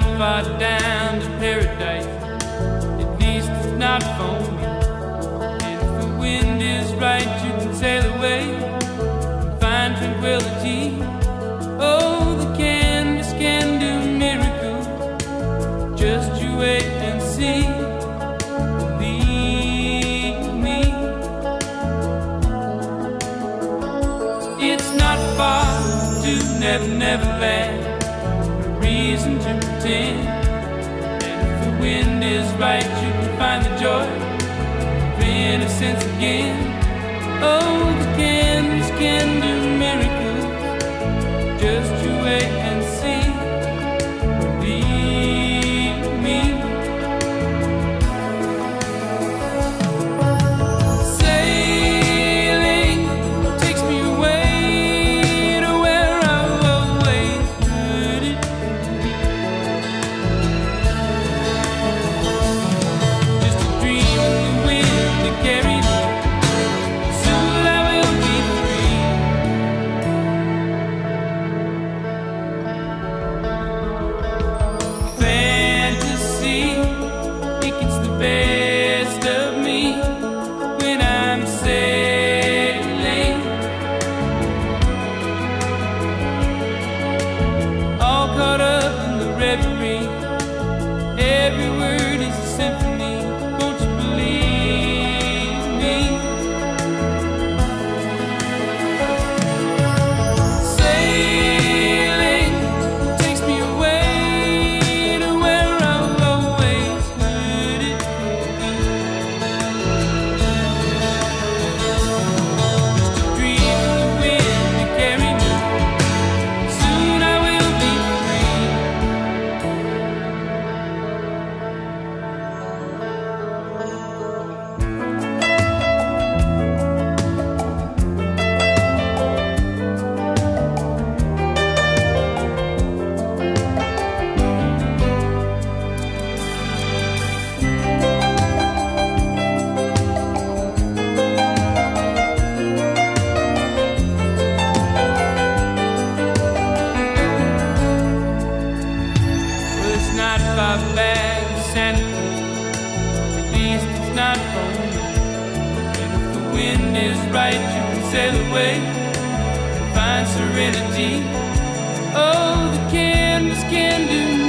not far down to paradise. At least it's not for me. If the wind is right, you can sail away and find tranquility. Oh, the canvas can do miracles. Just you wait and see. Believe me. It's not far to Never Never Land. Reason to pretend. And if the wind is right, you can find the joy of innocence again. Oh, the canvas can do miracles. Just you wait and Every word is a symphony. Right, you can sail away and find serenity. Oh, the canvas can do